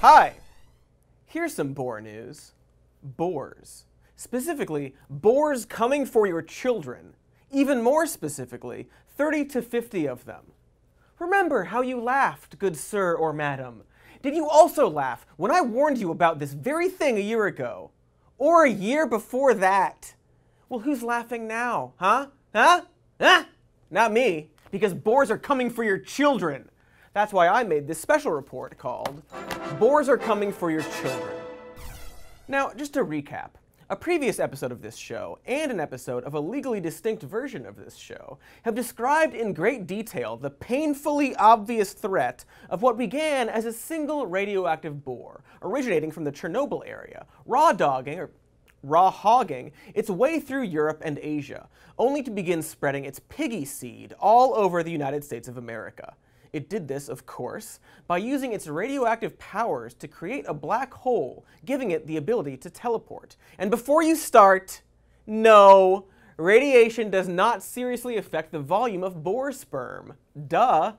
Hi! Here's some boar news. Boars. Specifically, boars coming for your children. Even more specifically, 30 to 50 of them. Remember how you laughed, good sir or madam. Did you also laugh when I warned you about this very thing a year ago? Or a year before that? Well, who's laughing now? Huh? Huh? Huh? Not me, because boars are coming for your children. That's why I made this special report called Boars Are Coming for Your Children. Now, just to recap, a previous episode of this show and an episode of a legally distinct version of this show have described in great detail the painfully obvious threat of what began as a single radioactive boar originating from the Chernobyl area, raw dogging or raw hogging its way through Europe and Asia, only to begin spreading its piggy seed all over the United States of America. It did this, of course, by using its radioactive powers to create a black hole, giving it the ability to teleport. And before you start, no, radiation does not seriously affect the volume of boar sperm. Duh,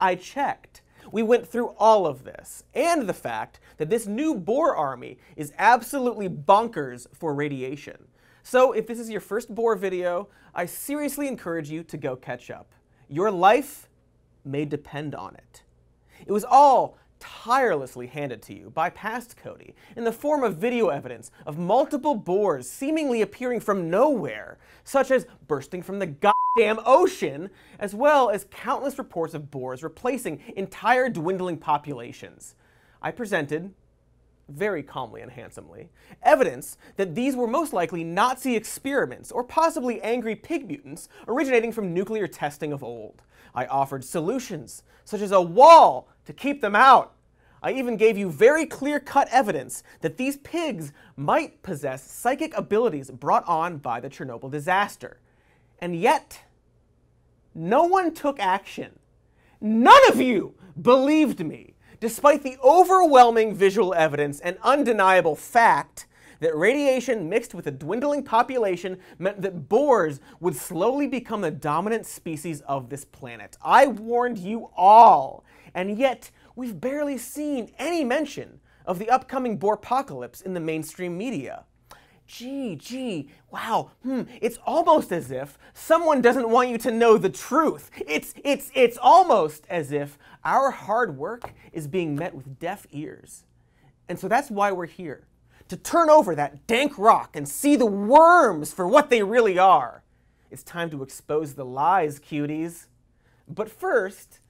I checked. We went through all of this, and the fact that this new boar army is absolutely bonkers for radiation. So if this is your first boar video, I seriously encourage you to go catch up. Your life may depend on it. It was all tirelessly handed to you by Past Cody in the form of video evidence of multiple boars seemingly appearing from nowhere, such as bursting from the goddamn ocean, as well as countless reports of boars replacing entire dwindling populations. I presented, very calmly and handsomely, evidence that these were most likely Nazi experiments or possibly angry pig mutants originating from nuclear testing of old. I offered solutions, such as a wall to keep them out. I even gave you very clear cut evidence that these pigs might possess psychic abilities brought on by the Chernobyl disaster. And yet, no one took action. None of you believed me, despite the overwhelming visual evidence and undeniable fact that radiation mixed with a dwindling population meant that boars would slowly become the dominant species of this planet. I warned you all, and yet we've barely seen any mention of the upcoming boar apocalypse in the mainstream media. Gee, gee, wow, hmm, it's almost as if someone doesn't want you to know the truth. It's, it's, it's almost as if our hard work is being met with deaf ears. And so that's why we're here to turn over that dank rock and see the worms for what they really are. It's time to expose the lies, cuties. But first,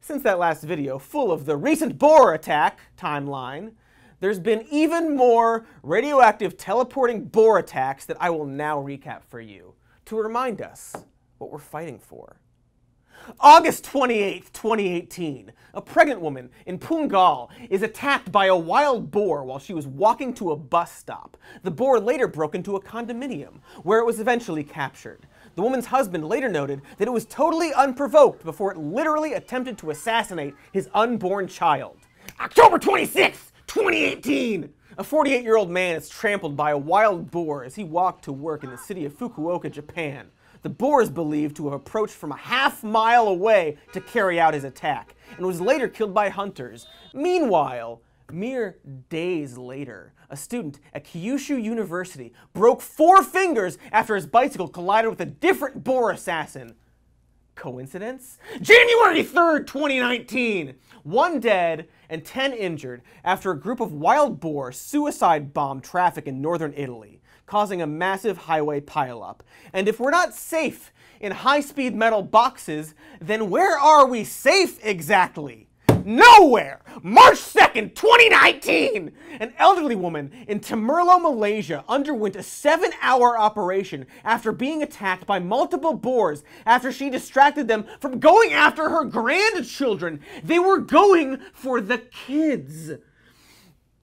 since that last video full of the recent boar attack timeline, there's been even more radioactive teleporting boar attacks that I will now recap for you to remind us what we're fighting for. August 28, 2018, a pregnant woman in Punggol is attacked by a wild boar while she was walking to a bus stop. The boar later broke into a condominium, where it was eventually captured. The woman's husband later noted that it was totally unprovoked before it literally attempted to assassinate his unborn child. October 26, 2018! A 48 year old man is trampled by a wild boar as he walked to work in the city of Fukuoka, Japan. The boar is believed to have approached from a half mile away to carry out his attack, and was later killed by hunters. Meanwhile, mere days later, a student at Kyushu University broke four fingers after his bicycle collided with a different boar assassin. Coincidence? January 3rd, 2019! One dead and 10 injured after a group of wild boar suicide bombed traffic in northern Italy causing a massive highway pileup. And if we're not safe in high-speed metal boxes, then where are we safe exactly? Nowhere! March 2nd, 2019! An elderly woman in Temerloh, Malaysia underwent a seven hour operation after being attacked by multiple boars after she distracted them from going after her grandchildren. They were going for the kids.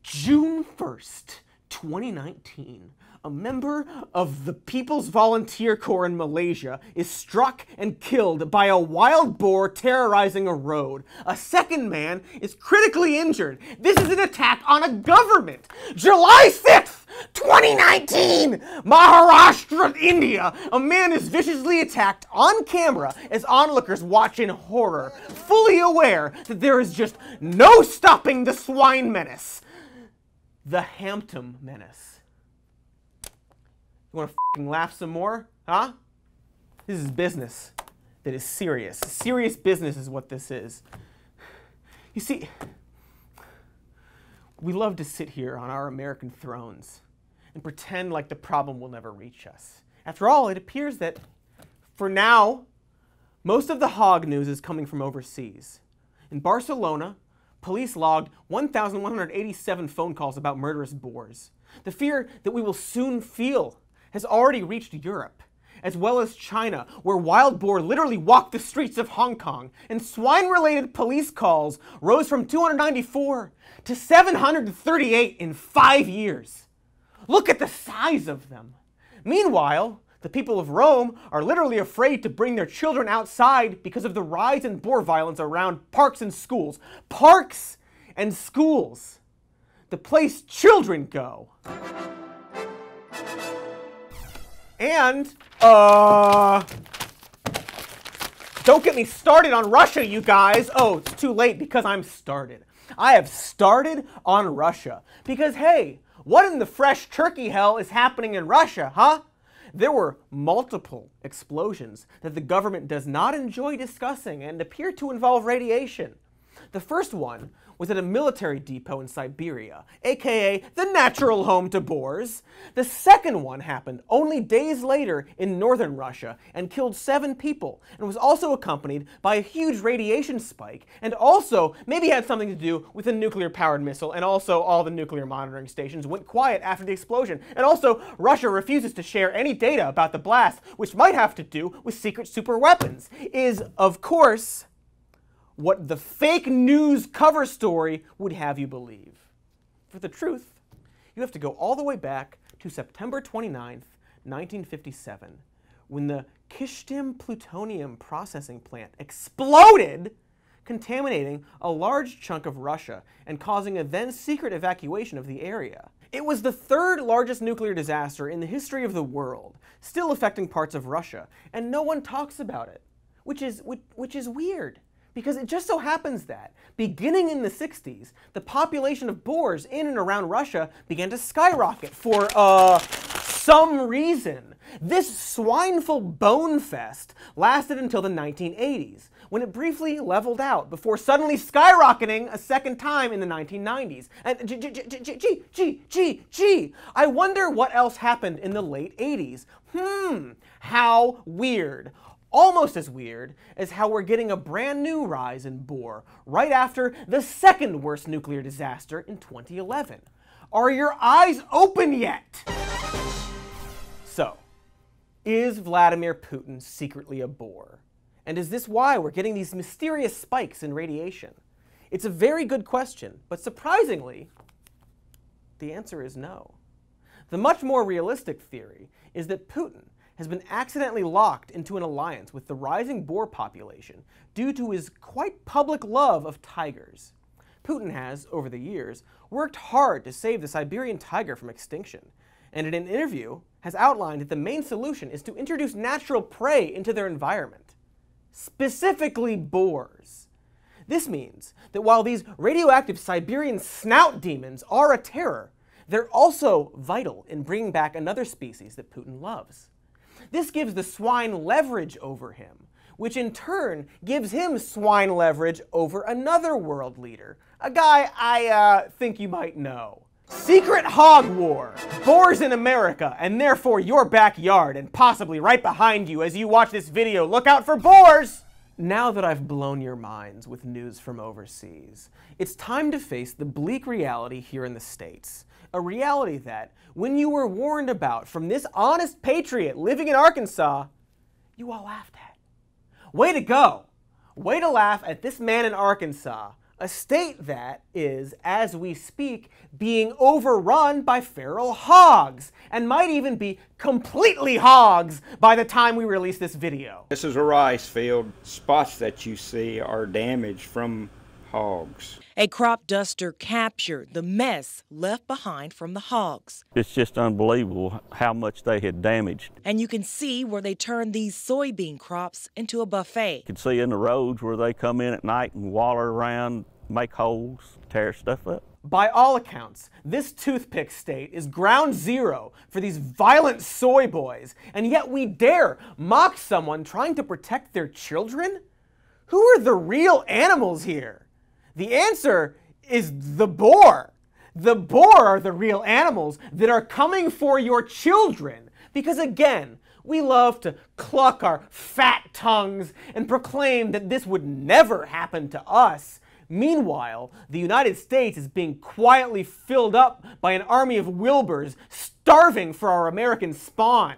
June 1st, 2019 a member of the People's Volunteer Corps in Malaysia is struck and killed by a wild boar terrorizing a road. A second man is critically injured. This is an attack on a government. July 6th, 2019, Maharashtra, India. A man is viciously attacked on camera as onlookers watch in horror, fully aware that there is just no stopping the swine menace. The Hampton menace. You want to laugh some more? Huh? This is business that is serious. Serious business is what this is. You see, we love to sit here on our American thrones and pretend like the problem will never reach us. After all, it appears that, for now, most of the hog news is coming from overseas. In Barcelona, police logged 1,187 phone calls about murderous boars. The fear that we will soon feel has already reached Europe, as well as China, where wild boar literally walked the streets of Hong Kong, and swine related police calls rose from 294 to 738 in five years. Look at the size of them. Meanwhile, the people of Rome are literally afraid to bring their children outside because of the rise in boar violence around parks and schools. Parks and schools. The place children go. And, uh, don't get me started on Russia, you guys. Oh, it's too late because I'm started. I have started on Russia. Because, hey, what in the fresh turkey hell is happening in Russia, huh? There were multiple explosions that the government does not enjoy discussing and appear to involve radiation. The first one was at a military depot in Siberia, aka the natural home to boars. The second one happened only days later in northern Russia and killed seven people, and was also accompanied by a huge radiation spike, and also maybe had something to do with a nuclear powered missile, and also all the nuclear monitoring stations went quiet after the explosion. And also, Russia refuses to share any data about the blast, which might have to do with secret super weapons. Is, of course, what the fake news cover story would have you believe. For the truth, you have to go all the way back to September 29th, 1957, when the Kyshtym plutonium processing plant exploded, contaminating a large chunk of Russia and causing a then secret evacuation of the area. It was the third largest nuclear disaster in the history of the world, still affecting parts of Russia, and no one talks about it, which is, which, which is weird. Because it just so happens that, beginning in the 60s, the population of boars in and around Russia began to skyrocket for, uh, some reason. This swineful bone fest lasted until the 1980s, when it briefly leveled out before suddenly skyrocketing a second time in the 1990s. And gee, gee, gee, gee, gee, I wonder what else happened in the late 80s. Hmm, how weird almost as weird as how we're getting a brand new rise in boar right after the second worst nuclear disaster in 2011. Are your eyes open yet? So, is Vladimir Putin secretly a boar? And is this why we're getting these mysterious spikes in radiation? It's a very good question, but surprisingly, the answer is no. The much more realistic theory is that Putin has been accidentally locked into an alliance with the rising boar population due to his quite public love of tigers. Putin has, over the years, worked hard to save the Siberian tiger from extinction, and in an interview has outlined that the main solution is to introduce natural prey into their environment, specifically boars. This means that while these radioactive Siberian snout demons are a terror, they're also vital in bringing back another species that Putin loves. This gives the swine leverage over him, which in turn gives him swine leverage over another world leader, a guy I uh, think you might know. Secret Hog War. Boars in America, and therefore your backyard, and possibly right behind you as you watch this video. Look out for boars! Now that I've blown your minds with news from overseas, it's time to face the bleak reality here in the States. A reality that, when you were warned about from this honest patriot living in Arkansas, you all laughed at. Way to go! Way to laugh at this man in Arkansas, A state that is, as we speak, being overrun by feral hogs, and might even be completely hogs by the time we release this video. This is a rice field. Spots that you see are damaged from hogs. A crop duster captured the mess left behind from the hogs. It's just unbelievable how much they had damaged. And you can see where they turned these soybean crops into a buffet. You can see in the roads where they come in at night and waller around, make holes, tear stuff up. By all accounts, this toothpick state is ground zero for these violent soy boys, and yet we dare mock someone trying to protect their children? Who are the real animals here? The answer is the boar. The boar are the real animals that are coming for your children. Because again, we love to cluck our fat tongues and proclaim that this would never happen to us. Meanwhile, the United States is being quietly filled up by an army of Wilburs starving for our American spawn.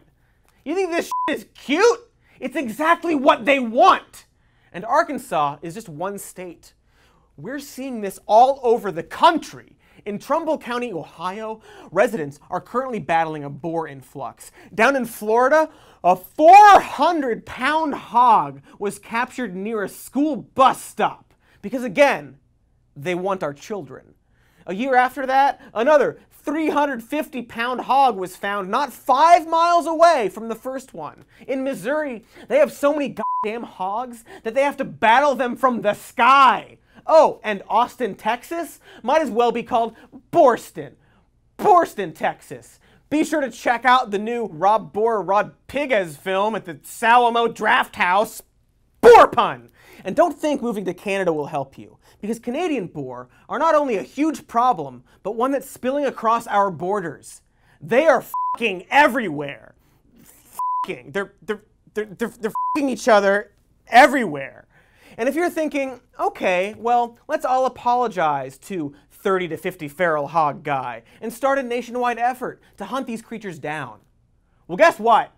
You think this is cute? It's exactly what they want. And Arkansas is just one state. We're seeing this all over the country. In Trumbull County, Ohio, residents are currently battling a boar influx. Down in Florida, a 400 pound hog was captured near a school bus stop because, again, they want our children. A year after that, another 350 pound hog was found not five miles away from the first one. In Missouri, they have so many goddamn hogs that they have to battle them from the sky. Oh, and Austin, Texas might as well be called Borston. Borston, Texas. Be sure to check out the new Rob Bohr Rod Piguez film at the Salamo Draft House. Boar pun! And don't think moving to Canada will help you, because Canadian boar are not only a huge problem, but one that's spilling across our borders. They are fucking everywhere. Fucking. They're, they're, they're, they're, they're fucking each other everywhere. And if you're thinking, okay, well, let's all apologize to 30 to 50 feral hog guy and start a nationwide effort to hunt these creatures down. Well, guess what?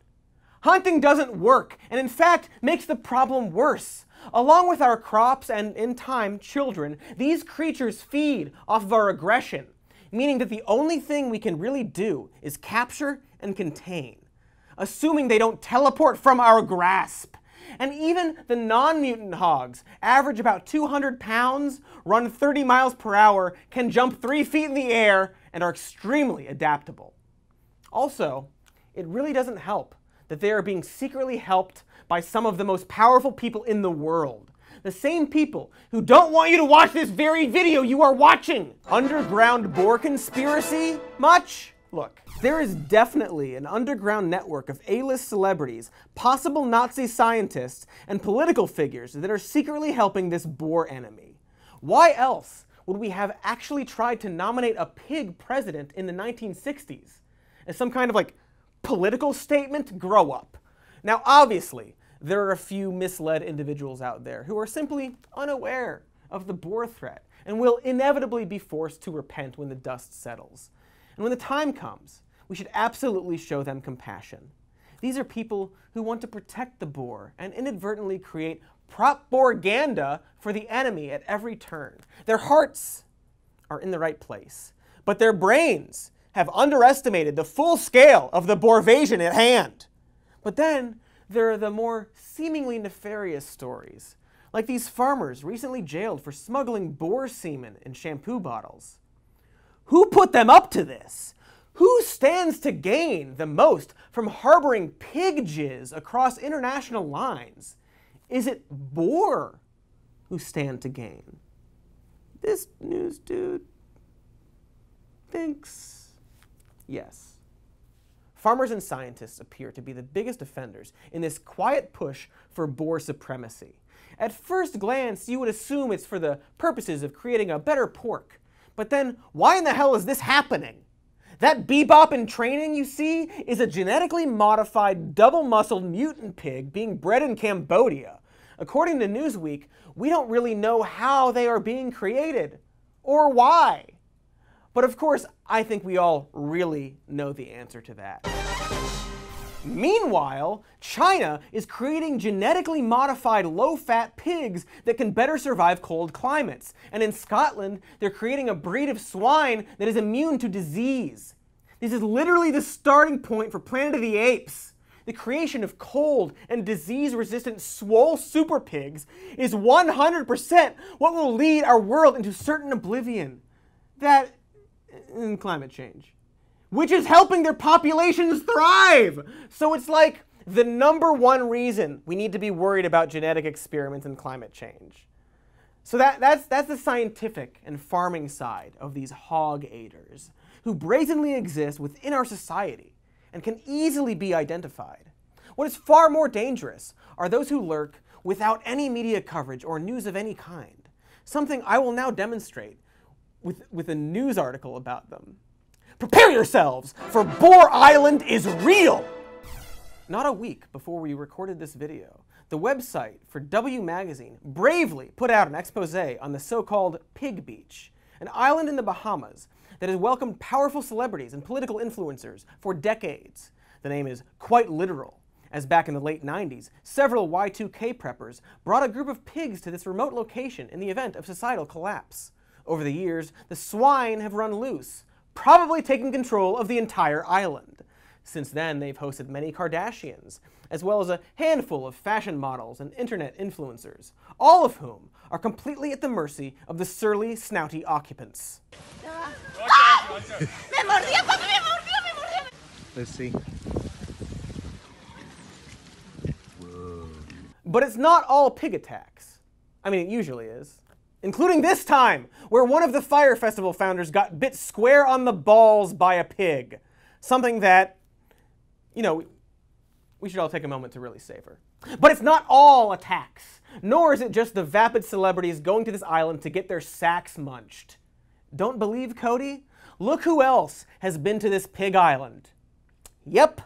Hunting doesn't work, and in fact makes the problem worse. Along with our crops and, in time, children, these creatures feed off of our aggression, meaning that the only thing we can really do is capture and contain, assuming they don't teleport from our grasp and even the non-mutant hogs average about 200 pounds, run 30 miles per hour, can jump 3 feet in the air, and are extremely adaptable. Also, it really doesn't help that they are being secretly helped by some of the most powerful people in the world. The same people who don't want you to watch this very video you are watching. Underground boar conspiracy? Much? Look, there is definitely an underground network of A-list celebrities, possible Nazi scientists, and political figures that are secretly helping this boar enemy. Why else would we have actually tried to nominate a pig president in the 1960s? As some kind of like political statement? Grow up. Now, obviously, there are a few misled individuals out there who are simply unaware of the boar threat and will inevitably be forced to repent when the dust settles. And when the time comes, we should absolutely show them compassion. These are people who want to protect the boar and inadvertently create propaganda for the enemy at every turn. Their hearts are in the right place, but their brains have underestimated the full scale of the boarvasion at hand. But then there are the more seemingly nefarious stories, like these farmers recently jailed for smuggling boar semen in shampoo bottles. Who put them up to this? Who stands to gain the most from harboring pig jizz across international lines? Is it boar who stand to gain? This news dude thinks yes. Farmers and scientists appear to be the biggest offenders in this quiet push for boar supremacy. At first glance, you would assume it's for the purposes of creating a better pork, but then, why in the hell is this happening? That bebop in training you see is a genetically modified, double-muscled mutant pig being bred in Cambodia. According to Newsweek, we don't really know how they are being created, or why. But of course, I think we all really know the answer to that. Meanwhile, China is creating genetically modified low fat pigs that can better survive cold climates. And in Scotland, they're creating a breed of swine that is immune to disease. This is literally the starting point for Planet of the Apes. The creation of cold and disease resistant swole super pigs is 100% what will lead our world into certain oblivion. That and climate change which is helping their populations thrive. So it's like the number one reason we need to be worried about genetic experiments and climate change. So that, that's, that's the scientific and farming side of these hog aiders, who brazenly exist within our society and can easily be identified. What is far more dangerous are those who lurk without any media coverage or news of any kind, something I will now demonstrate with, with a news article about them. Prepare yourselves, for Boar Island is real! Not a week before we recorded this video, the website for W Magazine bravely put out an expose on the so-called Pig Beach, an island in the Bahamas that has welcomed powerful celebrities and political influencers for decades. The name is quite literal, as back in the late 90s, several Y2K preppers brought a group of pigs to this remote location in the event of societal collapse. Over the years, the swine have run loose, probably taking control of the entire island. Since then, they've hosted many Kardashians, as well as a handful of fashion models and internet influencers, all of whom are completely at the mercy of the surly, snouty occupants. Let's see. But it's not all pig attacks. I mean, it usually is including this time, where one of the Fire Festival founders got bit square on the balls by a pig. Something that, you know, we should all take a moment to really savor. But it's not all attacks, nor is it just the vapid celebrities going to this island to get their sacks munched. Don't believe Cody? Look who else has been to this pig island. Yep,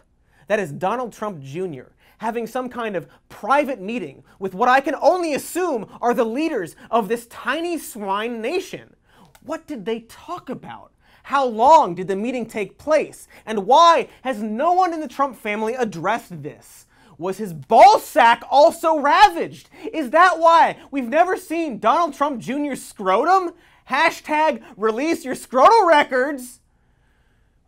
that is Donald Trump Jr., having some kind of private meeting with what I can only assume are the leaders of this tiny swine nation. What did they talk about? How long did the meeting take place? And why has no one in the Trump family addressed this? Was his ball sack also ravaged? Is that why we've never seen Donald Trump Jr.'s scrotum? Hashtag release your scrotal records.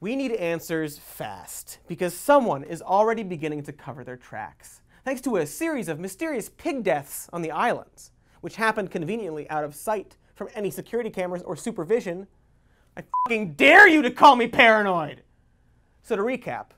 We need answers fast because someone is already beginning to cover their tracks, thanks to a series of mysterious pig deaths on the islands, which happened conveniently out of sight from any security cameras or supervision. I fucking dare you to call me paranoid! So to recap,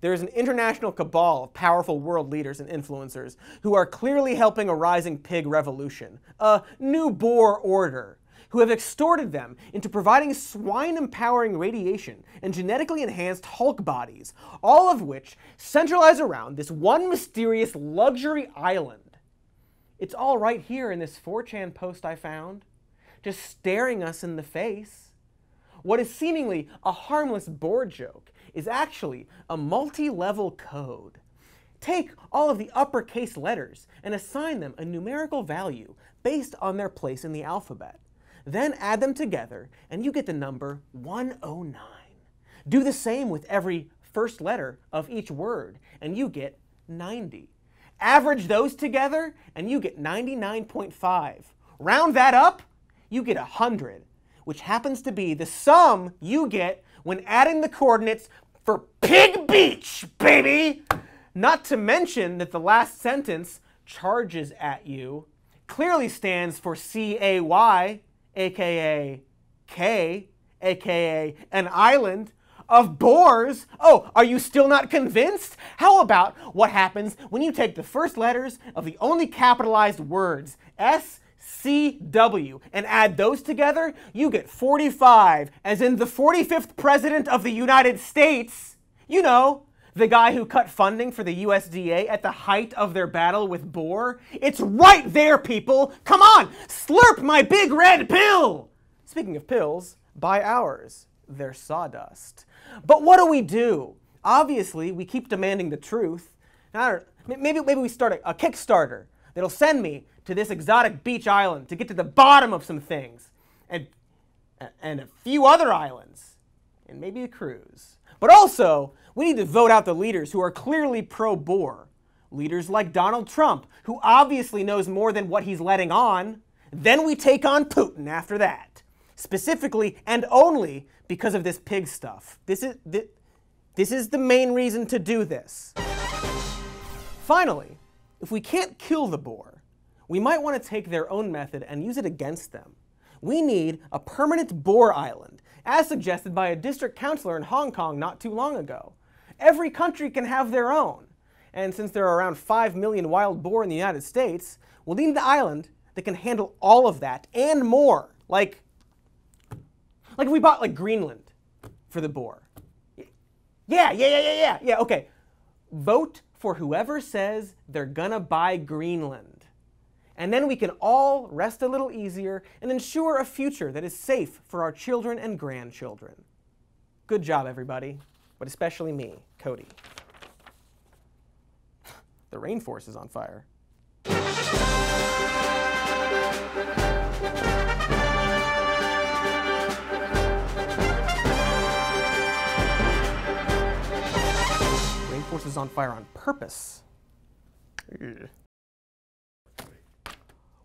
there is an international cabal of powerful world leaders and influencers who are clearly helping a rising pig revolution, a new boar order, who have extorted them into providing swine empowering radiation and genetically enhanced Hulk bodies, all of which centralize around this one mysterious luxury island. It's all right here in this 4chan post I found, just staring us in the face. What is seemingly a harmless board joke is actually a multi level code. Take all of the uppercase letters and assign them a numerical value based on their place in the alphabet. Then add them together, and you get the number 109. Do the same with every first letter of each word, and you get 90. Average those together, and you get 99.5. Round that up, you get 100, which happens to be the sum you get when adding the coordinates for Pig Beach, baby! Not to mention that the last sentence, charges at you, clearly stands for C A Y, aka K, aka an island of boars. Oh, are you still not convinced? How about what happens when you take the first letters of the only capitalized words, S, C, W, and add those together? You get 45, as in the 45th President of the United States. You know, the guy who cut funding for the USDA at the height of their battle with Boar? It's right there, people! Come on! Slurp my big red pill! Speaking of pills, buy ours. They're sawdust. But what do we do? Obviously, we keep demanding the truth. Maybe, maybe we start a, a Kickstarter that'll send me to this exotic beach island to get to the bottom of some things, and, and a few other islands, and maybe a cruise. But also, we need to vote out the leaders who are clearly pro boar. Leaders like Donald Trump, who obviously knows more than what he's letting on. Then we take on Putin after that. Specifically and only because of this pig stuff. This is, this, this is the main reason to do this. Finally, if we can't kill the boar, we might want to take their own method and use it against them. We need a permanent boar island, as suggested by a district councilor in Hong Kong not too long ago. Every country can have their own. And since there are around 5 million wild boar in the United States, we'll need an island that can handle all of that and more. Like, like if we bought like Greenland for the boar. Yeah, yeah, yeah, yeah, yeah, yeah, okay. Vote for whoever says they're gonna buy Greenland. And then we can all rest a little easier and ensure a future that is safe for our children and grandchildren. Good job, everybody, but especially me, Cody. The rainforest is on fire. Rainforest is on fire on purpose. Ugh.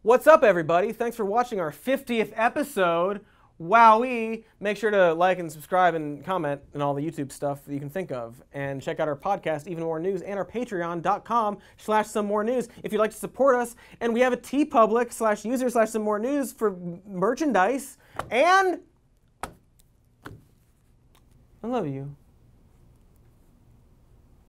What's up, everybody? Thanks for watching our 50th episode. Wowee! Make sure to like and subscribe and comment and all the YouTube stuff that you can think of. And check out our podcast, Even More News, and our patreon.com slash some more news if you'd like to support us. And we have a TeePublic slash user slash some more news for merchandise. And I love you.